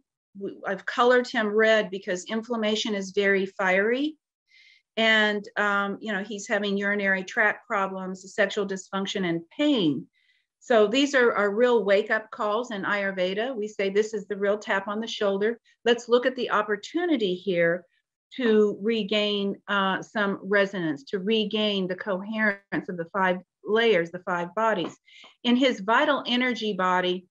I've colored him red because inflammation is very fiery. And um, you know he's having urinary tract problems sexual dysfunction and pain so these are, are real wake up calls in ayurveda. We say this is the real tap on the shoulder. Let's look at the opportunity here to regain uh, some resonance to regain the coherence of the five layers the five bodies. In his vital energy body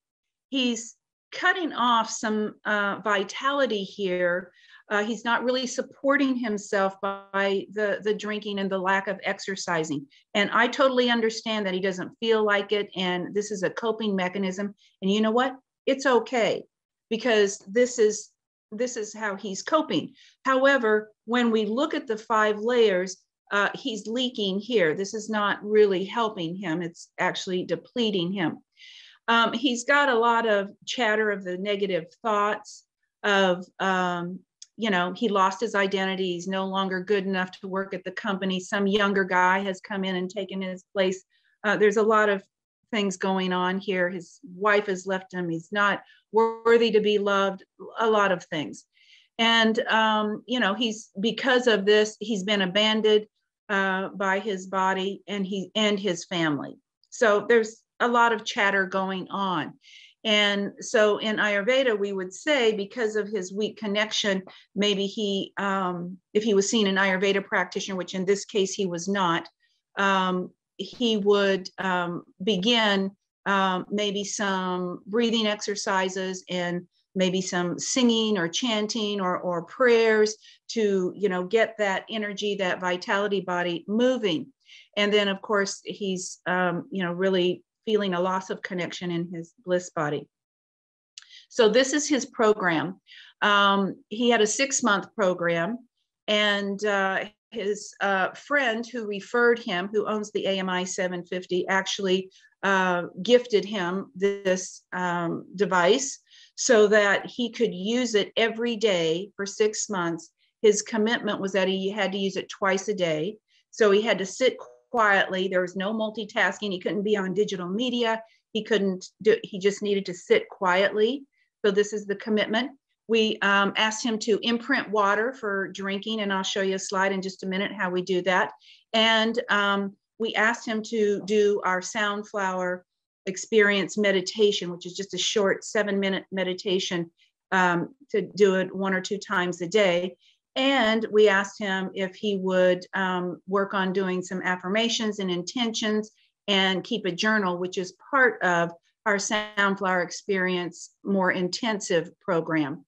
he's cutting off some uh, vitality here uh, he's not really supporting himself by the, the drinking and the lack of exercising. And I totally understand that he doesn't feel like it. And this is a coping mechanism. And you know what? It's okay because this is this is how he's coping. However, when we look at the five layers, uh, he's leaking here. This is not really helping him. It's actually depleting him. Um, he's got a lot of chatter of the negative thoughts of um, you know, he lost his identity. He's no longer good enough to work at the company. Some younger guy has come in and taken his place. Uh, there's a lot of things going on here. His wife has left him. He's not worthy to be loved. A lot of things. And, um, you know, he's because of this, he's been abandoned uh, by his body and he and his family. So there's a lot of chatter going on. And so in Ayurveda, we would say because of his weak connection, maybe he, um, if he was seen an Ayurveda practitioner, which in this case he was not, um, he would um, begin um, maybe some breathing exercises and maybe some singing or chanting or, or prayers to, you know, get that energy, that vitality body moving. And then, of course, he's, um, you know, really feeling a loss of connection in his bliss body. So this is his program. Um, he had a six month program, and uh, his uh, friend who referred him, who owns the AMI 750, actually uh, gifted him this um, device so that he could use it every day for six months. His commitment was that he had to use it twice a day. So he had to sit quietly. There was no multitasking. He couldn't be on digital media. He couldn't do, he just needed to sit quietly. So this is the commitment. We um, asked him to imprint water for drinking, and I'll show you a slide in just a minute how we do that. And um, we asked him to do our sound flower experience meditation, which is just a short seven minute meditation um, to do it one or two times a day. And we asked him if he would um, work on doing some affirmations and intentions and keep a journal, which is part of our Soundflower Experience more intensive program.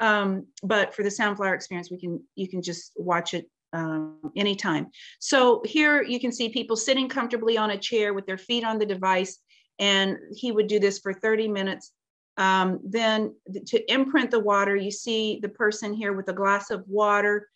Um, but for the Soundflower Experience, we can you can just watch it um, anytime. So here you can see people sitting comfortably on a chair with their feet on the device, and he would do this for 30 minutes um, then to imprint the water, you see the person here with a glass of water.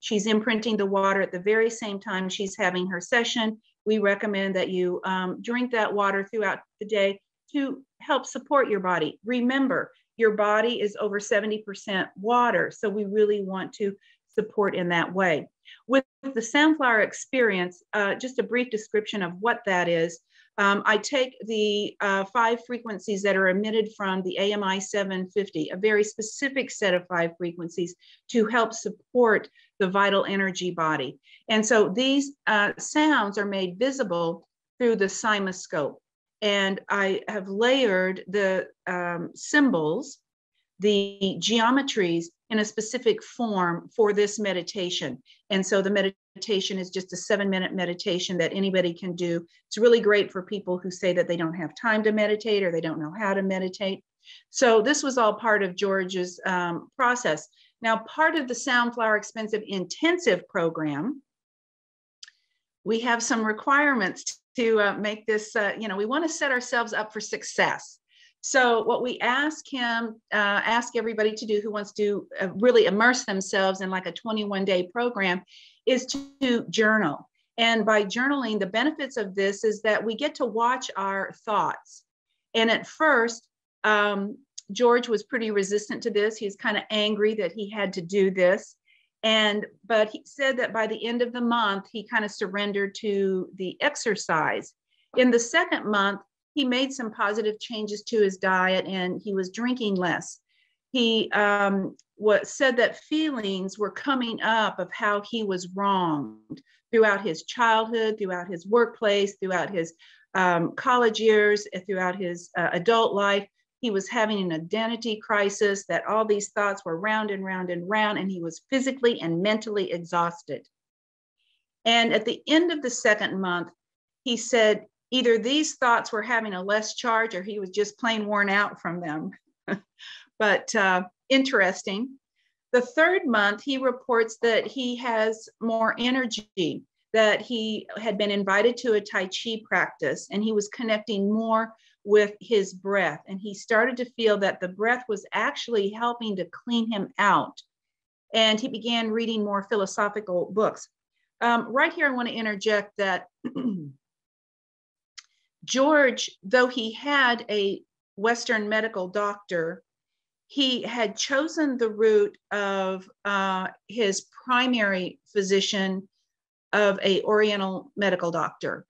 She's imprinting the water at the very same time she's having her session. We recommend that you um, drink that water throughout the day to help support your body. Remember, your body is over 70% water, so we really want to support in that way. With the Soundflower experience, uh, just a brief description of what that is. Um, I take the uh, five frequencies that are emitted from the AMI 750, a very specific set of five frequencies to help support the vital energy body. And so these uh, sounds are made visible through the CymaScope. And I have layered the um, symbols, the geometries in a specific form for this meditation. And so the meditation is just a seven minute meditation that anybody can do. It's really great for people who say that they don't have time to meditate or they don't know how to meditate. So this was all part of George's um, process. Now, part of the Soundflower Experience Intensive program, we have some requirements to uh, make this, uh, you know, we want to set ourselves up for success. So what we ask him, uh, ask everybody to do who wants to uh, really immerse themselves in like a 21 day program is to, journal. And by journaling, the benefits of this is that we get to watch our thoughts. And at first, um, George was pretty resistant to this. He was kind of angry that he had to do this. And, but he said that by the end of the month, he kind of surrendered to the exercise. In the second month, he made some positive changes to his diet and he was drinking less. He um, said that feelings were coming up of how he was wronged throughout his childhood, throughout his workplace, throughout his um, college years, throughout his uh, adult life. He was having an identity crisis, that all these thoughts were round and round and round, and he was physically and mentally exhausted. And at the end of the second month, he said either these thoughts were having a less charge or he was just plain worn out from them. but uh, interesting. The third month, he reports that he has more energy, that he had been invited to a Tai Chi practice and he was connecting more with his breath. And he started to feel that the breath was actually helping to clean him out. And he began reading more philosophical books. Um, right here, I want to interject that George, though he had a Western medical doctor, he had chosen the route of uh, his primary physician of a Oriental medical doctor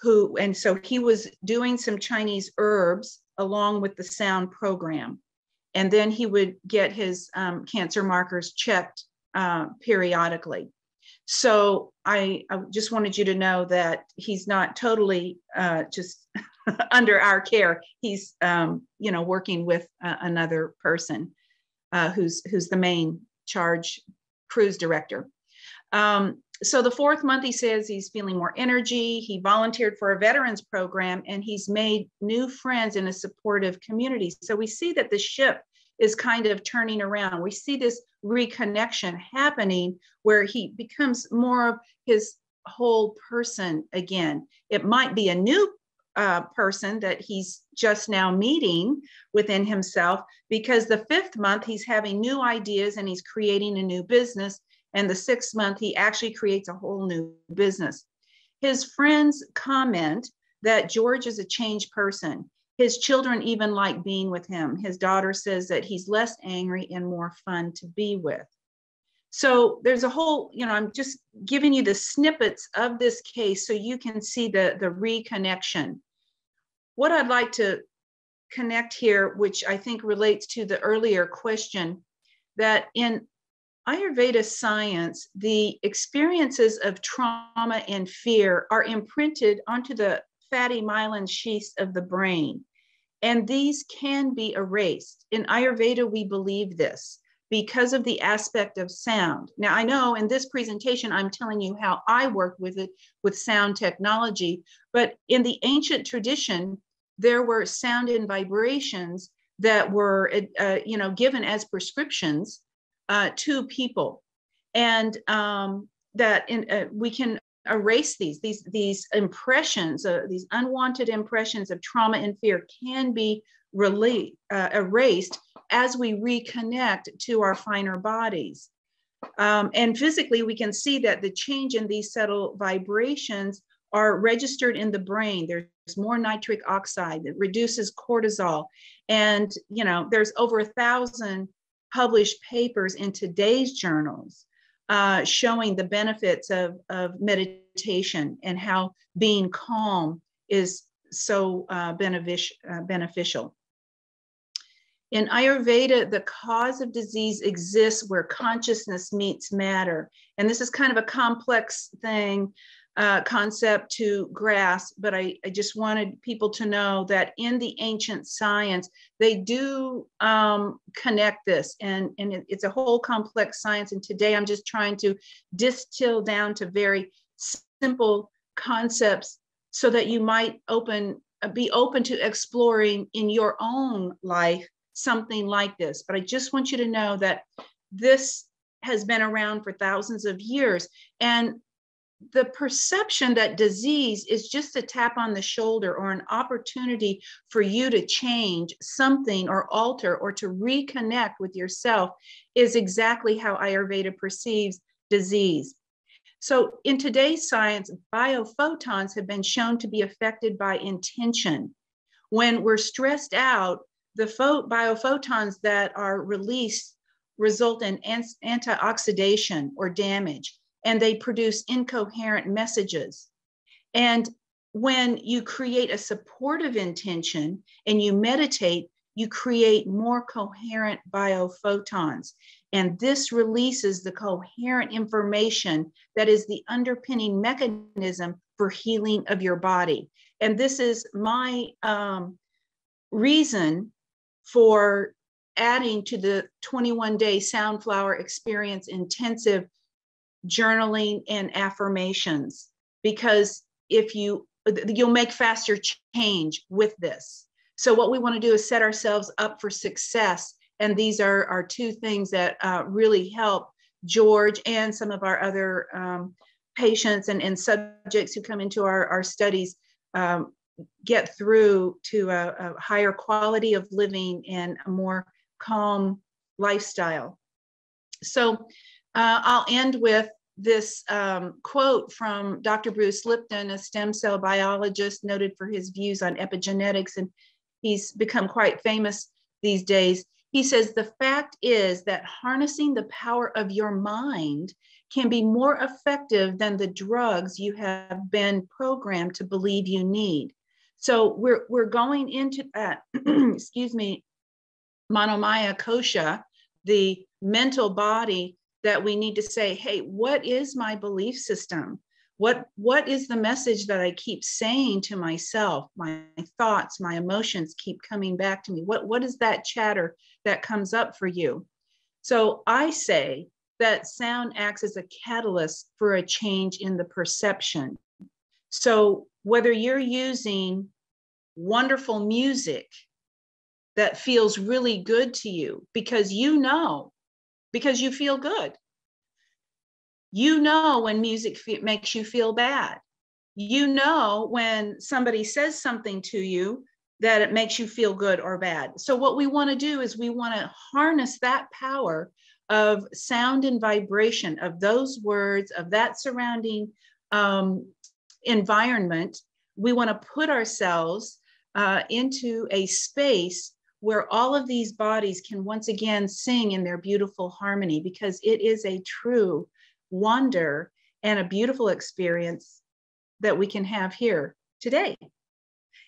who, and so he was doing some Chinese herbs along with the sound program. And then he would get his um, cancer markers checked uh, periodically. So I, I, just wanted you to know that he's not totally uh, just under our care. He's, um, you know, working with uh, another person uh, who's who's the main charge cruise director. Um, so the fourth month, he says he's feeling more energy. He volunteered for a veterans program, and he's made new friends in a supportive community. So we see that the ship is kind of turning around. We see this reconnection happening where he becomes more of his whole person again. It might be a new uh, person that he's just now meeting within himself because the fifth month he's having new ideas and he's creating a new business. And the sixth month he actually creates a whole new business. His friends comment that George is a changed person. His children even like being with him. His daughter says that he's less angry and more fun to be with. So there's a whole, you know, I'm just giving you the snippets of this case so you can see the, the reconnection. What I'd like to connect here, which I think relates to the earlier question, that in Ayurveda science, the experiences of trauma and fear are imprinted onto the fatty myelin sheaths of the brain. And these can be erased. In Ayurveda, we believe this because of the aspect of sound. Now, I know in this presentation, I'm telling you how I work with it with sound technology, but in the ancient tradition, there were sound and vibrations that were, uh, you know, given as prescriptions uh, to people. And um, that in, uh, we can erase these these these impressions uh, these unwanted impressions of trauma and fear can be relate, uh, erased as we reconnect to our finer bodies. Um, and physically we can see that the change in these subtle vibrations are registered in the brain. There's more nitric oxide that reduces cortisol. And you know there's over a thousand published papers in today's journals uh, showing the benefits of, of meditation and how being calm is so uh, benefic- uh, beneficial. In Ayurveda, the cause of disease exists where consciousness meets matter. And this is kind of a complex thing, uh, concept to grasp, but I, I, just wanted people to know that in the ancient science, they do um, connect this, and, and it, it's a whole complex science. And today I'm just trying to distill down to very simple concepts so that you might open be open to exploring in your own life something like this. But I just want you to know that this has been around for thousands of years. And the perception that disease is just a tap on the shoulder or an opportunity for you to change something or alter or to reconnect with yourself is exactly how Ayurveda perceives disease. So, in today's science, biophotons have been shown to be affected by intention. When we're stressed out, the pho- biophotons that are released result in antioxidation or damage, and they produce incoherent messages. And when you create a supportive intention and you meditate, you create more coherent biophotons. And this releases the coherent information that is the underpinning mechanism for healing of your body. And this is my um, reason for adding to the 21 day Soundflower experience intensive journaling and affirmations. Because if you you'll make faster change with this. So what we want to do is set ourselves up for success. And these are are two things that uh, really help george and some of our other um, patients and, and subjects who come into our, our studies um, get through to a, a higher quality of living and a more calm lifestyle. So uh, I'll end with this um, quote from Dr. Bruce Lipton, a stem cell biologist noted for his views on epigenetics, and he's become quite famous these days. He says, The fact is that harnessing the power of your mind can be more effective than the drugs you have been programmed to believe you need. So we're we're going into uh, that, excuse me, manomaya kosha, the mental body that we need to say, hey, what is my belief system? What what is the message that I keep saying to myself? My thoughts, my emotions keep coming back to me. What what is that chatter that comes up for you? So I say that sound acts as a catalyst for a change in the perception. So whether you're using wonderful music that feels really good to you because you know, because you feel good. You know when music makes you feel bad. You know when somebody says something to you that it makes you feel good or bad. So, what we want to do is we want to harness that power of sound and vibration of those words, of that surrounding um, environment we want to put ourselves uh, into a space where all of these bodies can once again sing in their beautiful harmony because it is a true wonder and a beautiful experience that we can have here today.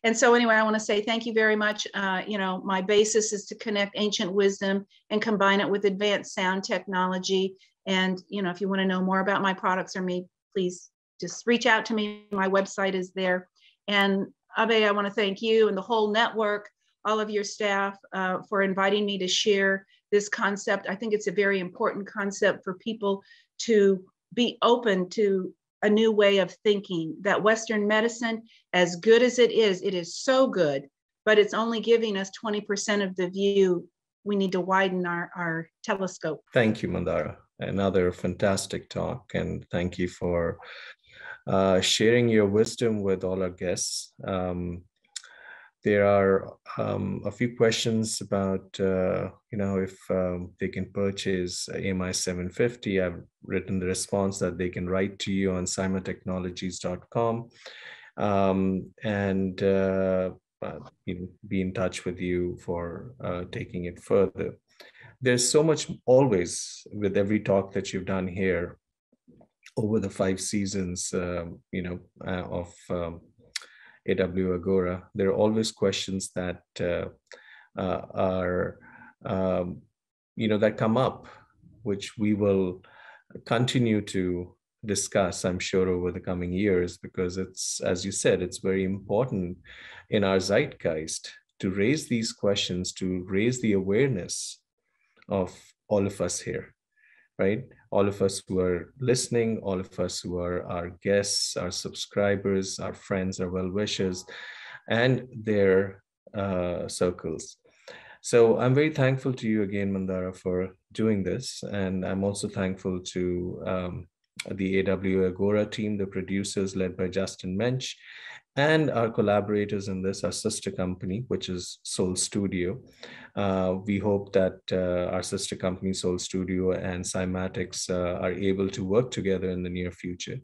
And so, anyway, I want to say thank you very much. Uh, you know, my basis is to connect ancient wisdom and combine it with advanced sound technology. And, you know, if you want to know more about my products or me, please just reach out to me. My website is there. And Abe, I want to thank you and the whole network, all of your staff uh, for inviting me to share this concept. I think it's a very important concept for people to be open to a new way of thinking that Western medicine, as good as it is, it is so good, but it's only giving us 20% of the view. We need to widen our, our telescope. Thank you, Mandara. Another fantastic talk, and thank you for uh, sharing your wisdom with all our guests. Um, there are um, a few questions about, uh, you know, if um, they can purchase AMI 750. I've written the response that they can write to you on cymatechnologies.com um, and uh, uh, you be in touch with you for uh, taking it further. there's so much always with every talk that you've done here over the five seasons, um, you know, uh, of um, AW Agora. There are always questions that uh, uh, are, um, you know, that come up, which we will continue to discuss, I'm sure, over the coming years, because it's, as you said, it's very important in our zeitgeist to raise these questions, to raise the awareness of all of us here, right? All of us who are listening, all of us who are our guests, our subscribers, our friends, our well wishers, and their uh, circles. So I'm very thankful to you again, Mandara, for doing this. And I'm also thankful to um, the AW Agora team, the producers led by Justin Mensch, and our collaborators in this, our sister company, which is Soul Studio. Uh, we hope that uh, our sister company, Soul Studio and Cymatics, uh, are able to work together in the near future